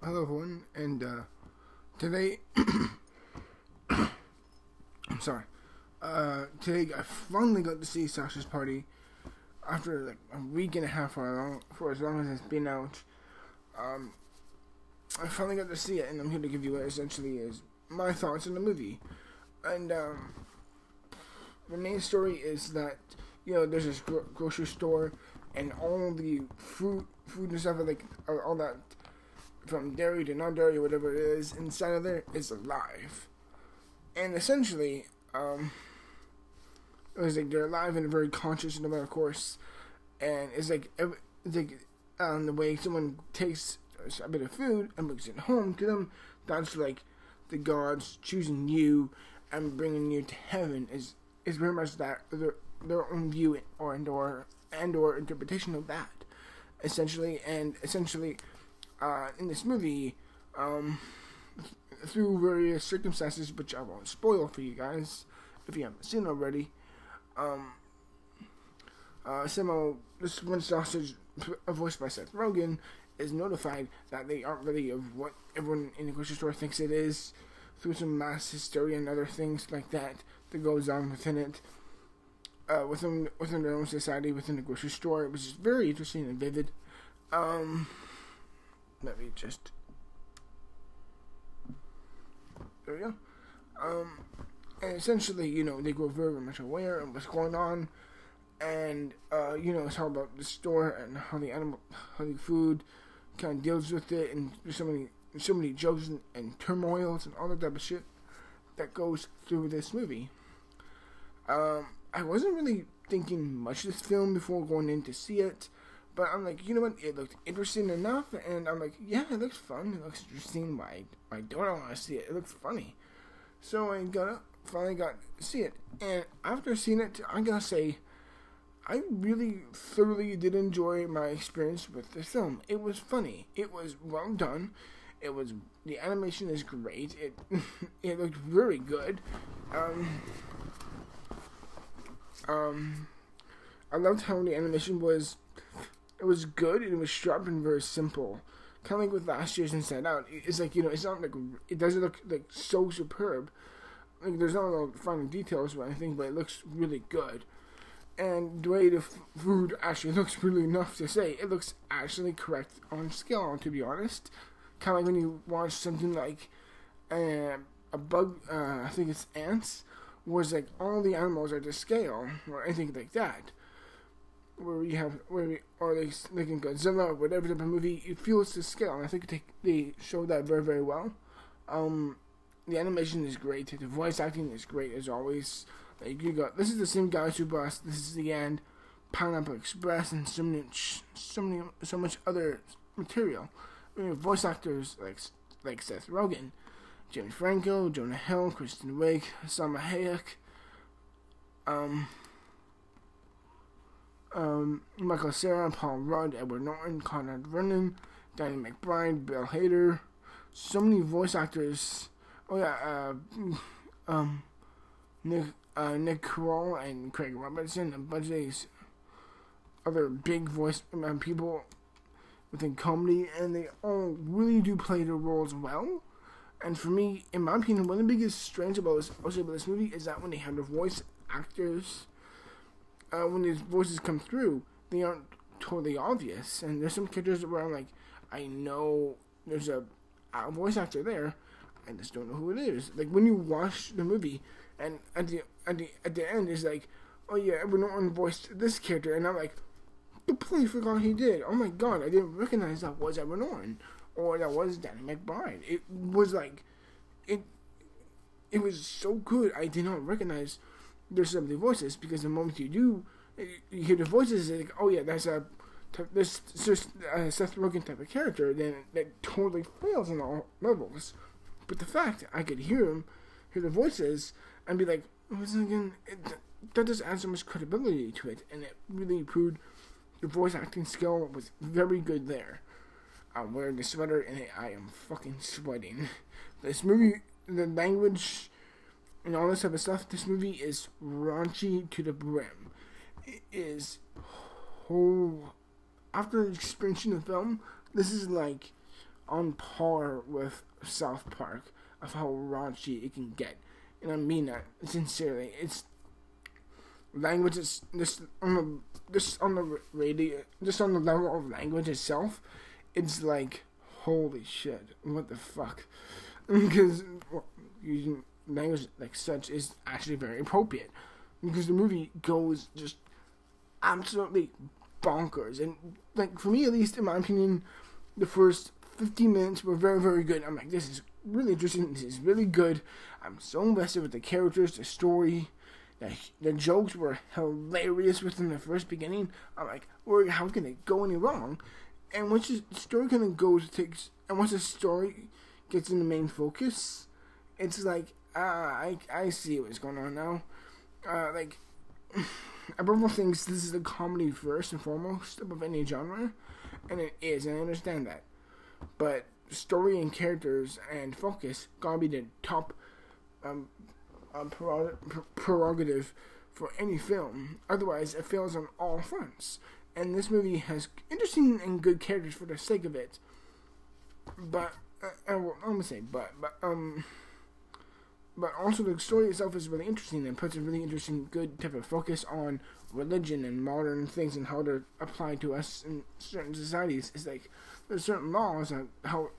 Hello, everyone, and uh, today, I'm sorry. Uh, today I finally got to see Sausage Party after like a week and a half for, long, for as long as it's been out. Um, I finally got to see it, and I'm here to give you what essentially is my thoughts on the movie. And um, the main story is that you know there's this gro- grocery store, and all the food, food and stuff like all that from dairy to non-dairy, whatever it is inside of there is alive, and essentially, um, it was like they're alive and very conscious of of course, and it's like it's like um, the way someone takes a bit of food and brings it home to them. That's like the gods choosing you and bringing you to heaven. Is is very much that their their own view or and or and or interpretation of that, essentially, and essentially uh, in this movie, um, through various circumstances, which I won't spoil for you guys if you haven't seen already. Um, uh, somehow, this one sausage, voiced by Seth Rogen, is notified that they aren't really of what everyone in the grocery store thinks it is, through some mass hysteria and other things like that that goes on within it. Uh, within within their own society, within the grocery store, it was very interesting and vivid. Um, let me just. There we go. Um, and essentially, you know, they grow very much aware of what's going on, and uh, you know, it's all about the store and how the animal, how the food kind of deals with it, and there's so many, so many jokes and, and turmoils and all that type of shit that goes through this movie. Um, I wasn't really thinking much of this film before going in to see it. But I'm like, you know what? It looked interesting enough, and I'm like, yeah, it looks fun. It looks interesting. Why? Why don't I want to see it? It looks funny. So I got finally got to see it, and after seeing it, I'm gonna say, I really thoroughly did enjoy my experience with the film. It was funny. It was well done. It was the animation is great. It it looked very good. Um, um, I loved how the animation was it was good and it was sharp and very simple. Kind of like with last year's Inside Out. It's like you know, it's not like it doesn't look like so superb. Like there's not a lot of fine details or anything, but it looks really good. And the way the food actually looks really enough to say it looks actually correct on scale. To be honest, kind of like when you watch something like uh, a bug. Uh, I think it's Antz, it's like all the animals are to scale or anything like that where we have where we like like in Godzilla or whatever type of movie, it feels to scale. And I think they they show that very very well. Um, the animation is great. The voice acting is great as always. Like you got this is the same guys who bust. This is the end. Pineapple Express and so many so many so much other material. I mean, voice actors like like Seth Rogen, James Franco, Jonah Hill, Kristen Wiig, Salma Hayek. Um, um, Michael Cera, Paul Rudd, Edward Norton, Conrad Vernon, Danny McBride, Bill Hader, so many voice actors. Oh yeah, uh, um, Nick uh, Nick Kroll and Craig Robinson, a bunch of these other big voice um, people within comedy, and they all really do play their roles well. And for me, in my opinion, one of the biggest strengths about this, also about this movie is that when they have the voice actors uh, when these voices come through, they aren't totally obvious. And there's some characters where I'm like, I know there's a, a voice actor there, I just don't know who it is. Like when you watch the movie, and at the at the at the end is like, oh yeah, Edward Norton voiced this character, and I'm like, completely forgot he did. Oh my god, I didn't recognize that was Edward Norton or that was Danny McBride. It was like, it it was so good. I did not recognize there's some of the voices because the moment you do, you hear the voices, like, oh yeah, that's a this Seth Rogen type of character, then that totally fails on all levels. But the fact I could hear him, hear the voices, and be like, oh, again, it, that just adds so much credibility to it, and it really proved the voice acting skill was very good there. I'm wearing the sweater and I am fucking sweating. This movie, the language and all this type of stuff. This movie is raunchy to the brim. It is whole. After experiencing the film, this is like on par with South Park of how raunchy it can get, and I mean that sincerely. It's language is just on the just on the radio, just on the level of language itself. It's like holy shit, what the fuck? Because well, using language like such is actually very appropriate because the movie goes just absolutely bonkers. And like for me, at least in my opinion, the first 15 minutes were very, very good. I'm like, this is really interesting. This is really good. I'm so invested with the characters, the story. The, the jokes were hilarious within the first beginning. I'm like, well, how can it go any wrong? And once the story kind of goes, takes, and once the story gets in the main focus, it's like, ah, I, I see what's going on now. Uh, like, everyone thinks this is a comedy first and foremost above any genre, and it is, and I understand that. But story and characters and focus gotta be the top um, um, prerogative for any film. Otherwise, it fails on all fronts. And this movie has interesting and good characters for the sake of it. But uh, I, am gonna say, but but um but also the story itself is really interesting and puts a really interesting, good type of focus on religion and modern things and how they're applied to us in certain societies. It's like there's certain laws and how,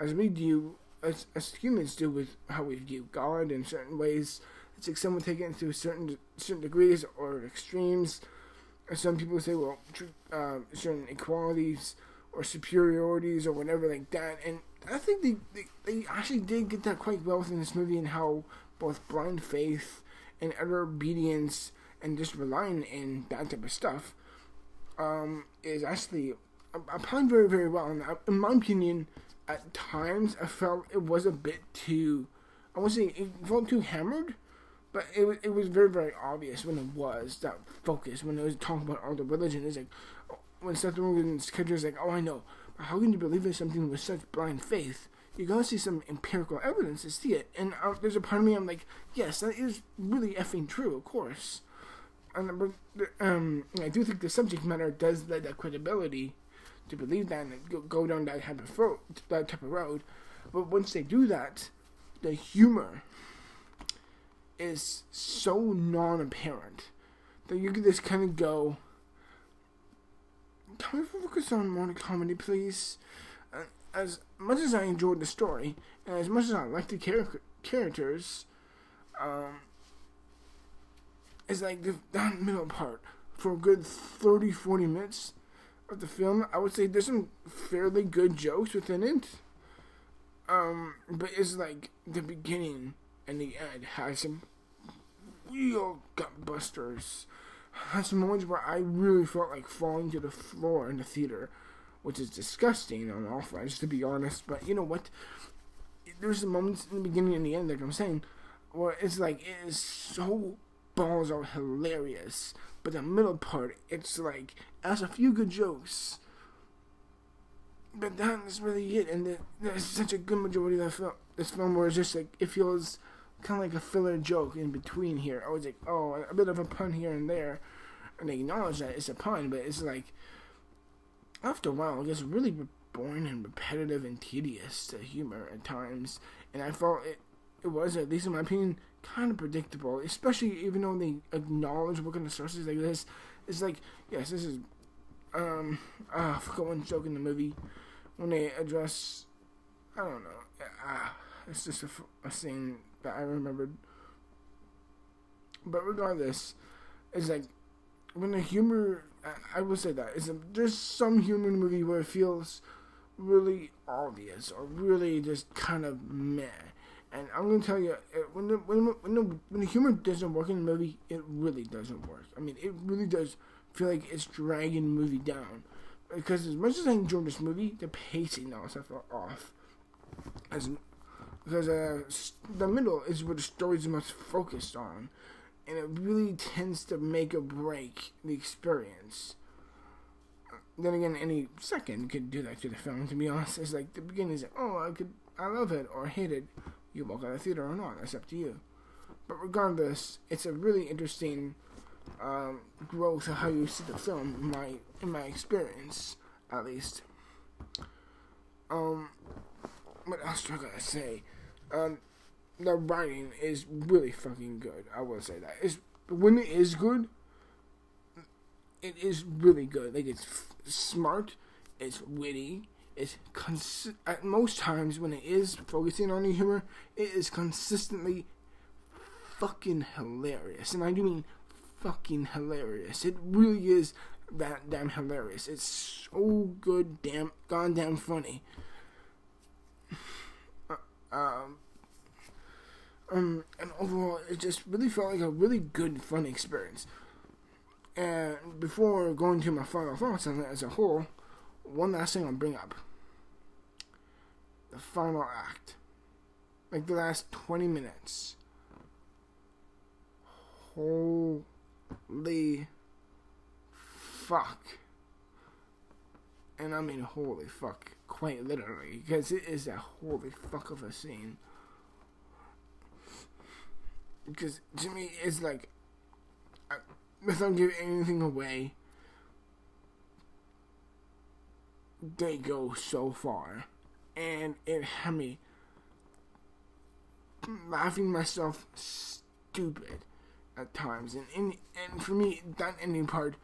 as we view, as, as humans do with how we view God in certain ways. It's like someone taking it to certain certain degrees or extremes. Some people say, well, uh, certain equalities or superiorities or whatever like that, and I think they, they, they actually did get that quite well within this movie and how both blind faith and utter obedience and just relying in that type of stuff um, is actually applied very, very well. And in my opinion, at times I felt it was a bit too, I won't say it felt too hammered, but it was, it was very, very obvious when it was that focus, when it was talking about all the religion. It's like, when Seth Rogen's character is like, oh, I know how can you believe in something with such blind faith? You gotta see some empirical evidence to see it. And uh, there's a part of me I'm like, yes, that is really effing true, of course. And um, I do think the subject matter does lend that credibility to believe that and go down that type of road, that type of road. But once they do that, the humor is so non-apparent that you can just kind of go, can we focus on more comedy, please? Uh, as much as I enjoyed the story, and as much as I like the char- characters, um, it's like the that middle part for a good 30, 40 minutes of the film. I would say there's some fairly good jokes within it. Um, but it's like the beginning and the end has some real gut busters had some moments where I really felt like falling to the floor in the theater, which is disgusting on all fronts, to be honest. But you know what? There's some moments in the beginning and the end, like I'm saying, where it's like it is so balls out hilarious, but the middle part, it's like has a few good jokes. But that's really it, and there's such a good majority of the film, this film where it's just like it feels kind of like a filler joke in between here. I was like, oh, a bit of a pun here and there, and they acknowledge that it's a pun, but it's like after a while, it gets really boring and repetitive and tedious to humor at times, and I felt it. It was, at least in my opinion, kind of predictable, especially even though they acknowledge what kind of sources like this. It's like, yes, this is, um, ah, I forgot one joke in the movie when they address, I don't know, ah, it's just a, a scene that I remembered. But regardless, it's like when the humor, I, will say that is there's some humor in the movie where it feels really obvious or really just kind of meh. And I'm gonna tell you, when the when the, when the humor doesn't work in the movie, it really doesn't work. I mean, it really does feel like it's dragging the movie down. Because as much as I enjoyed this movie, the pacing also felt off. As because uh, the middle is where the story is most focused on, and it really tends to make or break the experience. Then again, any second could do that to the film. To be honest, it's like the beginning is like, oh, I could, I love it or hate it. You walk out of the theater or not. That's up to you. But regardless, it's a really interesting um, growth of how you see the film. In my in my experience, at least. Um, what else do I gotta say? Um, the writing is really fucking good. I will say that. It's when it is good, it is really good. Like it's f- smart, it's witty, it's cons- at most times when it is focusing on the humor, it is consistently fucking hilarious, and I do mean fucking hilarious. It really is that damn hilarious. It's so good, damn goddamn funny. Um, um, and overall, it just really felt like a really good, fun experience. And before going to my final thoughts on it as a whole, one last thing I'll bring up the final act. Like the last 20 minutes. Holy fuck. And I mean, holy fuck, quite literally, because it is a holy fuck of a scene. Because to me it's like I, without giving anything away they go so far. And it had me laughing myself stupid at times. And and, and for me that ending part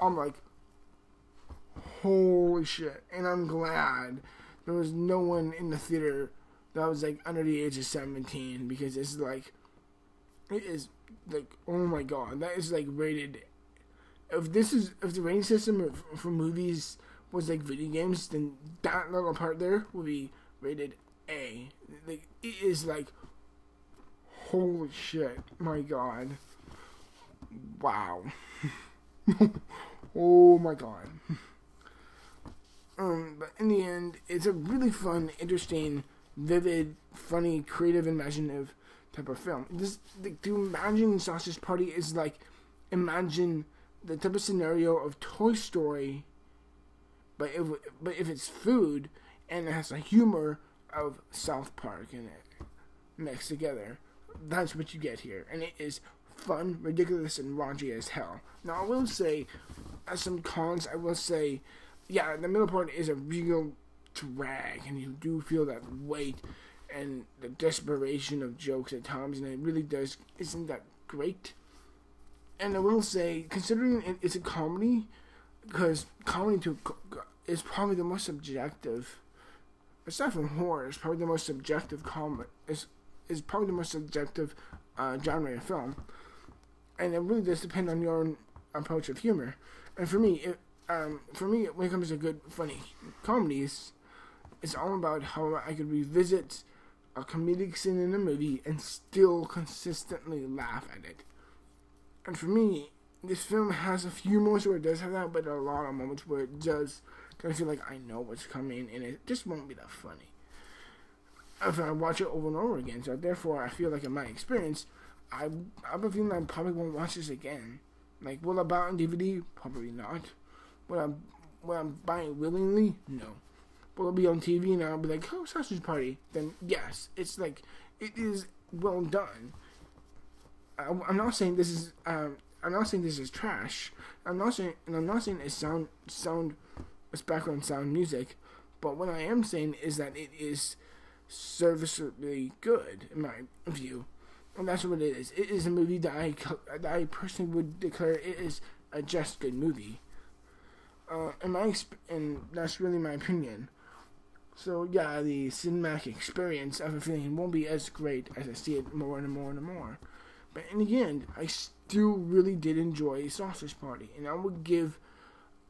i'm like holy shit and i'm glad there was no one in the theater that was like under the age of 17 because it's like it is like oh my god, that is like rated. If this is if the rating system for movies was like video games, then that little part there would be rated A. Like it is like holy shit, my god, wow, oh my god. Um, but in the end, it's a really fun, interesting, vivid, funny, creative, imaginative type of film. This the, to imagine Sausage Party is like imagine the type of scenario of Toy Story, but if but if it's food and it has a humor of South Park in it mixed together, that's what you get here, and it is fun, ridiculous, and raunchy as hell. Now I will say, as some cons, I will say, yeah, the middle part is a real drag, and you do feel that weight and the desperation of jokes at times, and it really does isn't that great. And I will say, considering it's a comedy, because comedy to is probably the most subjective. Aside from horror, it's probably the most subjective comedy. Is is probably the most subjective uh, genre of film, and it really does depend on your own approach of humor. And for me, it, um, for me, when it comes to good, funny comedies, it's all about how I could revisit a comedic scene in a movie and still consistently laugh at it. And for me, this film has a few moments where it does have that, but a lot of moments where it does kind of feel like I know what's coming and it just won't be that funny. If I watch it over and over again, so therefore I feel like in my experience, I I have a feeling I probably won't watch this again. Like, will I buy it on DVD? Probably not. Will I, will I buy it willingly? No will it be on TV and I'll be like, oh, Sausage Party? Then yes, it's like it is well done. I, am not saying this is. Um, I'm not saying this is trash. I'm not saying, and I'm not saying it's sound sound, it's background sound music. But what I am saying is that it is serviceably good in my view, and that's what it is. It is a movie that I that I personally would declare it is a just good movie. Uh, and my and that's really my opinion. So yeah, the cinematic experience of a feeling won't be as great as I see it more and more and more. But in the end, I still really did enjoy Sausage Party, and I would give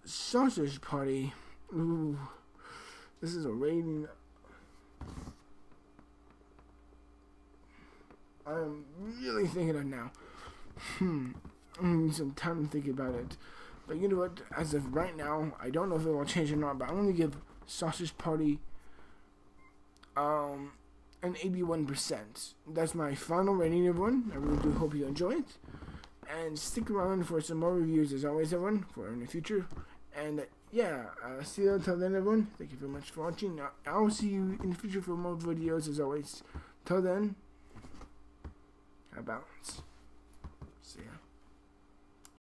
Sausage Party. Ooh, this is a rating. I'm really thinking of now. Hmm. I need some time to think about it. But you know what? As of right now, I don't know if it will change or not. But I'm gonna give Sausage Party um, an 81%. That's my final rating, everyone. I really do hope you enjoy it. And stick around for some more reviews, as always, everyone, for in the future. And uh, yeah, uh, see you until then, everyone. Thank you very much for watching. I'll see you in the future for more videos, as always. Till then. See ya.